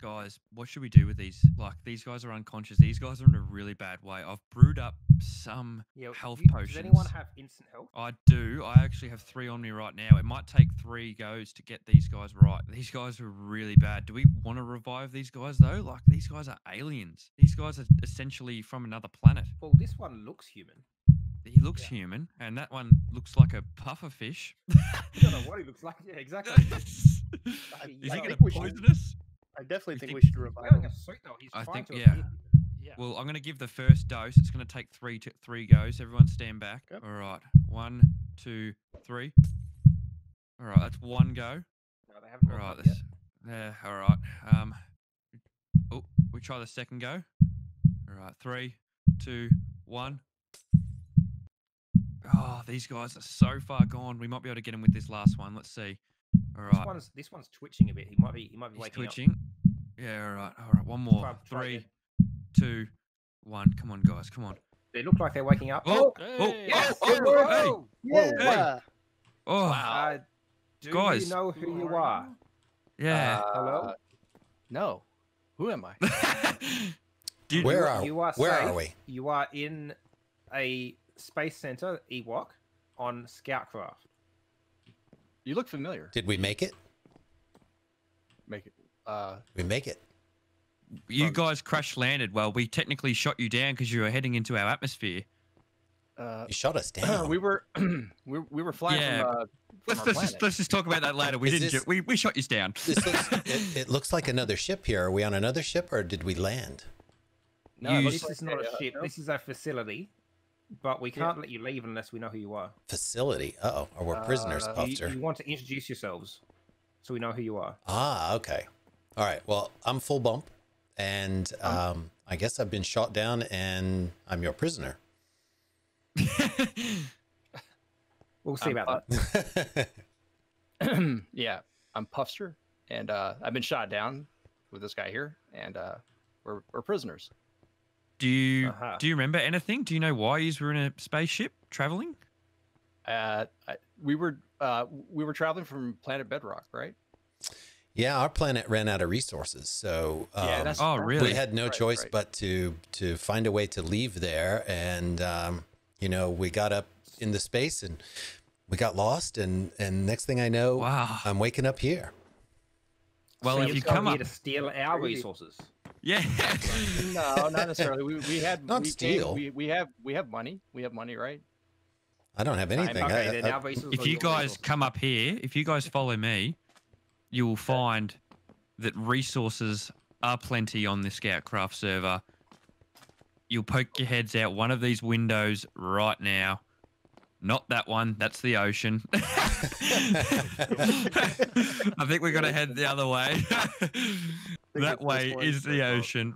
guys, what should we do with these? Like, these guys are unconscious. These guys are in a really bad way. I've brewed up some Yeah, health you- potions. Does anyone have instant health? I do. I actually have three on me right now. It might take three goes to get these guys right. These guys are really bad. Do we want to revive these guys though? Like these guys are aliens. These guys are essentially from another planet. Well, this one looks human. He looks human, and that one looks like a puffer fish. I don't know what he looks like. Yeah, exactly. Is he gonna poison us? I definitely think, think- we should He's revive wearing him. a suit though. He's I think- to yeah. Yeah. Well, I'm gonna give the first dose. It's gonna take three to three goes. Everyone stand back. Yep. All right. One, two, three. All right. That's one go. No, they haven't All woken This. yet. Yeah. All right. Um. Oh, we try the second go. All right. Three, two, one. Oh, these guys are so far gone. We might be able to get him with this last one. Let's see. All This one's this one's twitching a bit. He might be he might be He's waking twitching. Yeah. All right. All right. One more. Try- try Three, again. two, one. Come on, guys. Come on. They look like they're waking up. Oh, Hey! oh, yes, oh, yes, oh, whoa. hey. Yeah. Oh, Uh, do Guys. you know who you are? yeah. Hello? Uh, No. Who am I? Dude, Where are you are where safe. are we? You are in a space center Ewok on Scoutcraft. You look familiar. Did we make it? Make it. Uh, We make it. you From- guys crash landed. Well, we technically shot you down because you were heading into our atmosphere. uh, You shot us down. we were we, we were flying Yeah. from, uh, from Let's, let's, just, let's just talk about that later. We didn't. this- ju- we, we shot you down. This looks, it, it looks like another ship here. Are we on another ship or did we land? No, you- looks This like is not a uh, ship. no? This is a facility. But we can't let you leave unless we know who you are. Facility. Uh oh. Or we're prisoners, Uh, You, you want to introduce yourselves so we know who you are. Ah, okay. All right. Well, I'm full bump, and um, I guess I've been shot down, and I'm your prisoner. We'll see I'm about fu- that. yeah, I'm Puffster, and uh, I've been shot down with this guy here, and uh, we're we're prisoners. do you Uh-huh. do you remember anything? Do you know why you were in a spaceship traveling? Uh, I, we were uh, we were traveling from planet Bedrock, right? Yeah, our planet ran out of resources, so um, Yeah, that's- Oh, really? we had no right, choice right. but to to find a way to leave there, and um, you know, we got up into space and we got lost, and and next thing I know, Wow. I'm waking up here. Well, so if you're you come here up, to steal our resources. yeah. No, not necessarily. We, we had Not we, came- steal. We, we have we have money. We have money, right? I don't have anything. Okay, I- I- if you guys resources. come up here, if you guys follow me, you will find that resources are plenty on the Scoutcraft server. You'll poke your heads out one of these windows right now. Not that one. That's the ocean. I think we're gonna head the other way. that way is the ocean.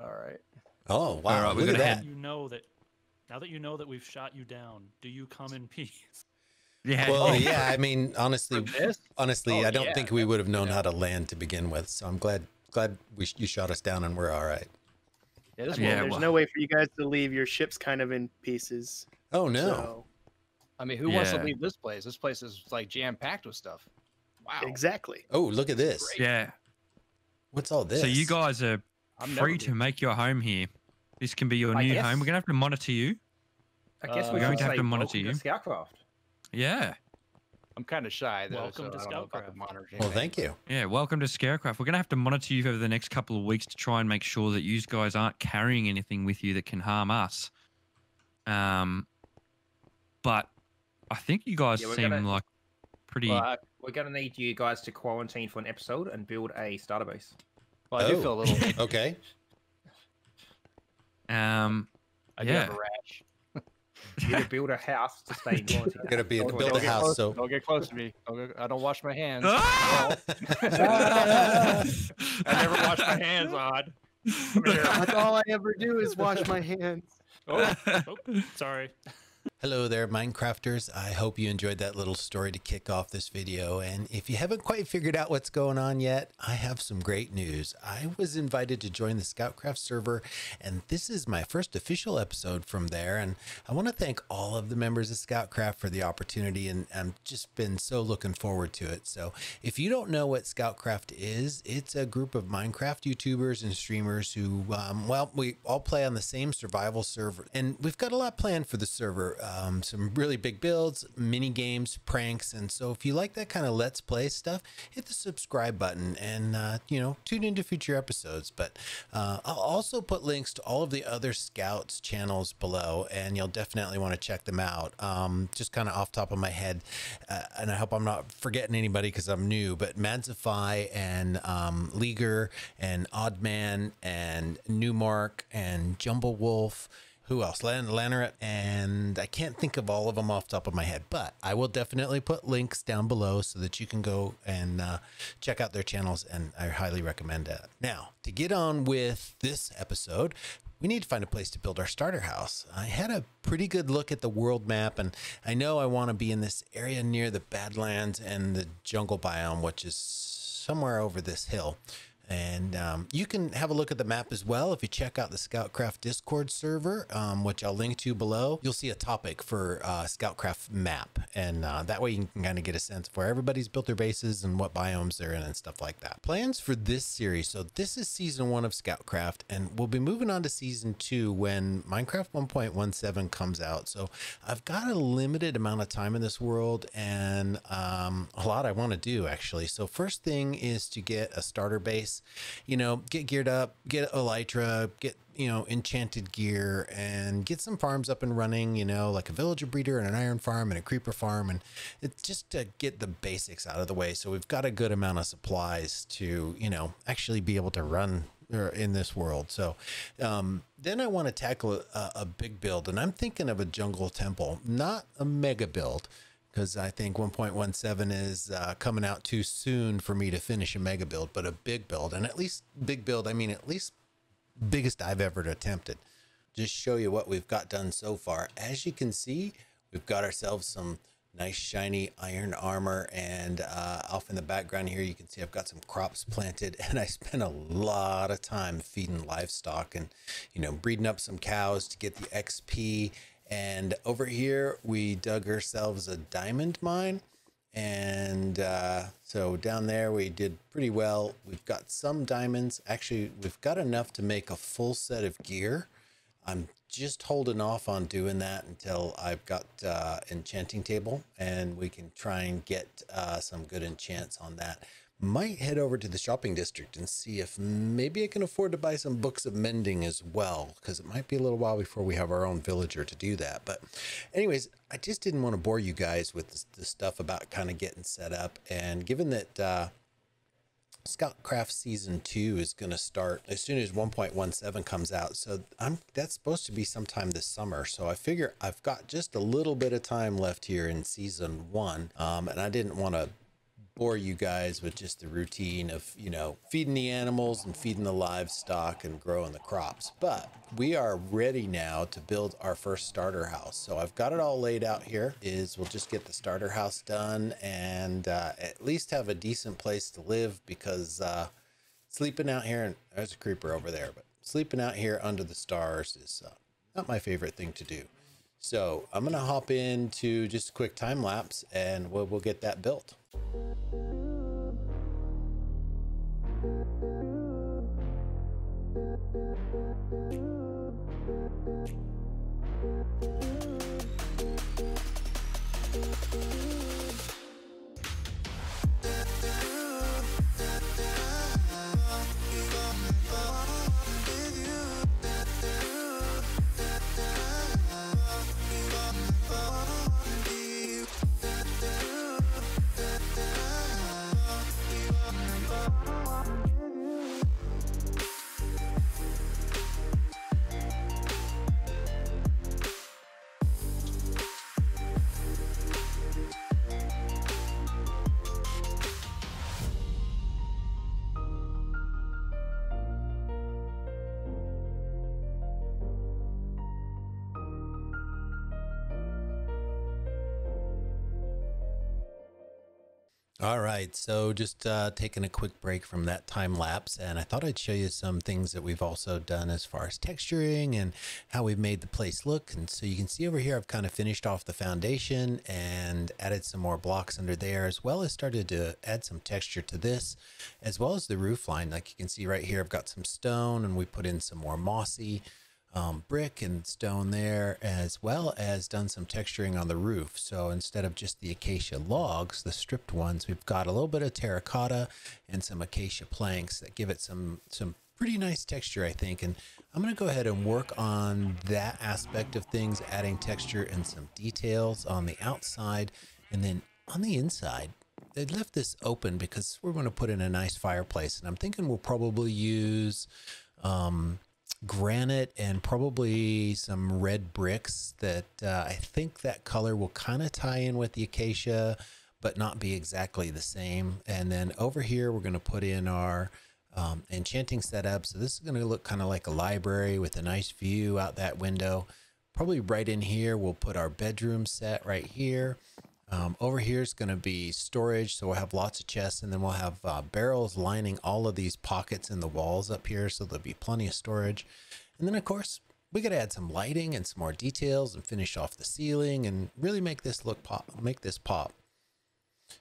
All right. oh wow! right, we're look gonna that. head- You know that. Now that you know that we've shot you down, do you come in peace? Yeah. Well, yeah. I mean, honestly, honestly, Oh, I don't yeah, think we would have known yeah. how to land to begin with. So I'm glad glad we sh- you shot us down and we're all right. Yeah, I mean, Yeah, there's well- no way for you guys to leave. Your ship's kind of in pieces. Oh no! So, I mean, who wants to leave this place? This place is like jam packed with stuff. Wow. exactly. Oh, look at this. Yeah. What's all this? So you guys are I'm free to leaving. make your home here. This can be your I new guess. home. We're gonna have to monitor you. I guess Uh, we're We're going to have to monitor you. Scoutcraft. Yeah. I'm kind of shy though. Welcome so to I don't know if I could Scoutcraft. monitor Well, thank you. Yeah, welcome to Scoutcraft. We're going to have to monitor you over the next couple of weeks to try and make sure that you guys aren't carrying anything with you that can harm us. Um, but I think you guys Yeah, seem gonna- like pretty. Well, I, We're going to need you guys to quarantine for an episode and build a starter base. well, I do Oh. feel a little. Okay. um, I do have Yeah. A rash. You need to build a house to stay in quarantine. Gotta be Don't build a Don't get house. close- So Don't get close to me. Don't get- I don't wash my hands. Ah! I never wash my hands, Odd. That's all I ever do is wash my hands. Oh, Oh, sorry. Hello there, Minecrafters. I hope you enjoyed that little story to kick off this video. And if you haven't quite figured out what's going on yet, I have some great news. I was invited to join the Scoutcraft server, and this is my first official episode from there. And I want to thank all of the members of Scoutcraft for the opportunity, and I've just been so looking forward to it. So if you don't know what Scoutcraft is, it's a group of Minecraft YouTubers and streamers who, um, well, we all play on the same survival server, and we've got a lot planned for the server um, some really big builds, mini games, pranks. And so if you like that kind of let's play stuff, hit the subscribe button and, uh, you know, tune into future episodes. But uh, I'll also put links to all of the other Scouts channels below, and you'll definitely want to check them out. Um, just kind of off top of my head, uh, and I hope I'm not forgetting anybody because I'm new, but Madzify and um, Leiger and Oddman and Newmark and Jumblewolf who else? Lan- Lanneret, and I can't think of all of them off the top of my head, but I will definitely put links down below so that you can go and uh, check out their channels, and I highly recommend that. Now, to get on with this episode, we need to find a place to build our starter house. I had a pretty good look at the world map, and I know I want to be in this area near the Badlands and the jungle biome, which is somewhere over this hill. And um, you can have a look at the map as well if you check out the Scoutcraft Discord server, um, which I'll link to below. You'll see a topic for uh, Scoutcraft map, and uh, that way you can kind of get a sense of where everybody's built their bases and what biomes they're in and stuff like that. Plans for this series. So this is season one of Scoutcraft, and we'll be moving on to season two when Minecraft 1.17 comes out. So I've got a limited amount of time in this world and um, a lot I want to do actually. So first thing is to get a starter base you know, get geared up, get elytra, get you know enchanted gear, and get some farms up and running. You know, like a villager breeder and an iron farm and a creeper farm, and it's just to get the basics out of the way. So we've got a good amount of supplies to you know actually be able to run in this world. So um, then I want to tackle a, a, big build, and I'm thinking of a jungle temple, not a mega build, because I think 1.17 is uh, coming out too soon for me to finish a mega build, but a big build, and at least big build, I mean at least biggest I've ever attempted. Just show you what we've got done so far. As you can see, we've got ourselves some nice shiny iron armor and uh, off in the background here you can see I've got some crops planted and I spent a lot of time feeding livestock and you know breeding up some cows to get the XP and over here, we dug ourselves a diamond mine. And uh, so down there, we did pretty well. We've got some diamonds. Actually, we've got enough to make a full set of gear. I'm just holding off on doing that until I've got uh, enchanting table and we can try and get uh, some good enchants on that might head over to the shopping district and see if maybe I can afford to buy some books of mending as well, because it might be a little while before we have our own villager to do that. But, anyways, I just didn't want to bore you guys with the, the stuff about kind of getting set up. And given that uh, Scoutcraft Season 2 is going to start as soon as 1.17 comes out, so I'm that's supposed to be sometime this summer. So I figure I've got just a little bit of time left here in Season 1, um, and I didn't want to bore you guys with just the routine of, you know, feeding the animals and feeding the livestock and growing the crops. But we are ready now to build our first starter house. So I've got it all laid out here is we'll just get the starter house done and uh, at least have a decent place to live because uh, sleeping out here, and there's a creeper over there, but sleeping out here under the stars is uh, not my favorite thing to do. So I'm going to hop into just a quick time lapse and we'll, we'll get that built. All right, so just uh, taking a quick break from that time lapse, and I thought I'd show you some things that we've also done as far as texturing and how we've made the place look. And so you can see over here, I've kind of finished off the foundation and added some more blocks under there, as well as started to add some texture to this, as well as the roof line. Like you can see right here, I've got some stone, and we put in some more mossy um, brick and stone there, as well as done some texturing on the roof. So instead of just the acacia logs, the stripped ones, we've got a little bit of terracotta and some acacia planks that give it some some pretty nice texture, I think. And I'm going to go ahead and work on that aspect of things, adding texture and some details on the outside, and then on the inside. They left this open because we're going to put in a nice fireplace, and I'm thinking we'll probably use um, granite and probably some red bricks that uh, I think that color will kind of tie in with the acacia, but not be exactly the same. And then over here, we're going to put in our um, enchanting setup. So this is going to look kind of like a library with a nice view out that window. Probably right in here, we'll put our bedroom set right here. Um, over here is going to be storage, so we'll have lots of chests, and then we'll have uh, barrels lining all of these pockets in the walls up here, so there'll be plenty of storage. And then, of course, we got to add some lighting and some more details, and finish off the ceiling, and really make this look pop, make this pop.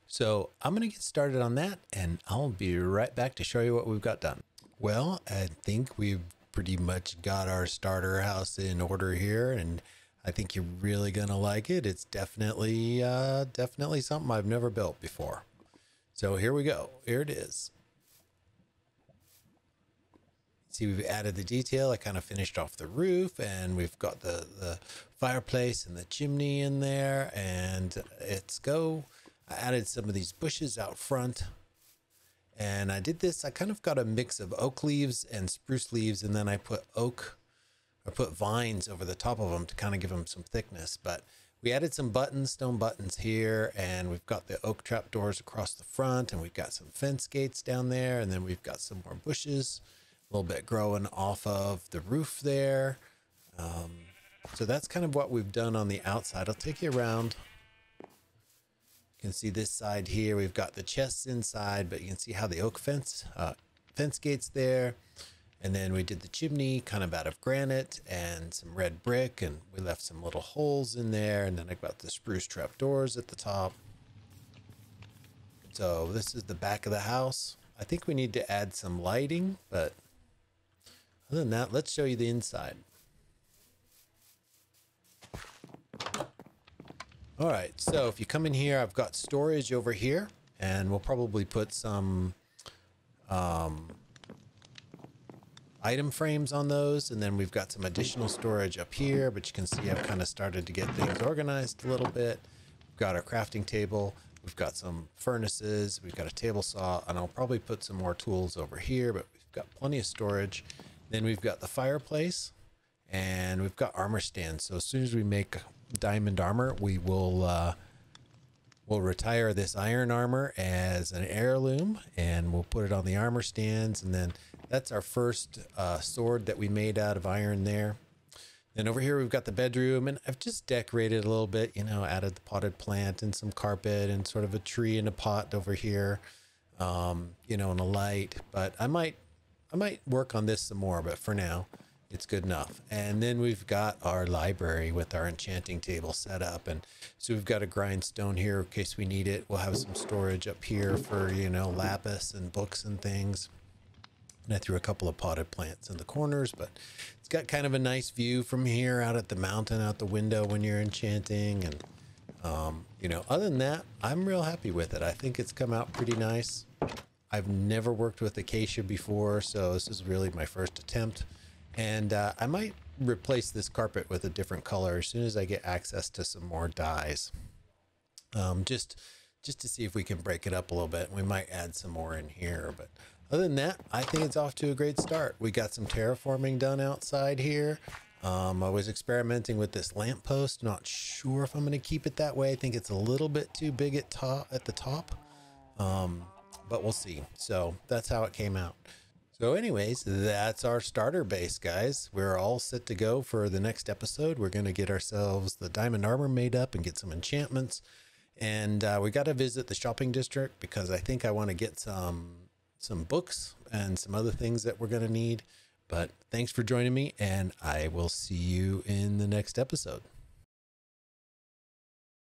So I'm going to get started on that, and I'll be right back to show you what we've got done. Well, I think we've pretty much got our starter house in order here, and I think you're really gonna like it. It's definitely, uh, definitely something I've never built before. So here we go. Here it is. See, we've added the detail. I kind of finished off the roof, and we've got the the fireplace and the chimney in there. And let's go. I added some of these bushes out front. And I did this, I kind of got a mix of oak leaves and spruce leaves, and then I put oak I put vines over the top of them to kind of give them some thickness. But we added some buttons, stone buttons here, and we've got the oak trap doors across the front, and we've got some fence gates down there, and then we've got some more bushes, a little bit growing off of the roof there. Um, so that's kind of what we've done on the outside. I'll take you around. You can see this side here. We've got the chests inside, but you can see how the oak fence uh, fence gates there. And then we did the chimney kind of out of granite and some red brick, and we left some little holes in there. And then I got the spruce trap doors at the top. So this is the back of the house. I think we need to add some lighting, but other than that, let's show you the inside. All right, so if you come in here, I've got storage over here, and we'll probably put some um, item frames on those. And then we've got some additional storage up here, but you can see I've kind of started to get things organized a little bit. We've got our crafting table. We've got some furnaces. We've got a table saw, and I'll probably put some more tools over here, but we've got plenty of storage. Then we've got the fireplace and we've got armor stands. So as soon as we make diamond armor, we will, uh, we'll retire this iron armor as an heirloom and we'll put it on the armor stands. And then that's our first uh, sword that we made out of iron there. Then over here we've got the bedroom and I've just decorated a little bit, you know, added the potted plant and some carpet and sort of a tree in a pot over here, um, you know, and a light. But I might, I might work on this some more, but for now it's good enough. And then we've got our library with our enchanting table set up. And so we've got a grindstone here in case we need it. We'll have some storage up here for, you know, lapis and books and things. And I threw a couple of potted plants in the corners, but it's got kind of a nice view from here out at the mountain, out the window when you're enchanting. And, um, you know, other than that, I'm real happy with it. I think it's come out pretty nice. I've never worked with acacia before, so this is really my first attempt. And uh, I might replace this carpet with a different color as soon as I get access to some more dyes. Um, just just to see if we can break it up a little bit. We might add some more in here, but other than that, I think it's off to a great start. We got some terraforming done outside here. Um, I was experimenting with this lamppost. Not sure if I'm going to keep it that way. I think it's a little bit too big at top at the top, um, but we'll see. So that's how it came out. So, anyways, that's our starter base, guys. We're all set to go for the next episode. We're going to get ourselves the diamond armor made up and get some enchantments and uh, we got to visit the shopping district because I think I want to get some some books and some other things that we're gonna need. But thanks for joining me, and I will see you in the next episode.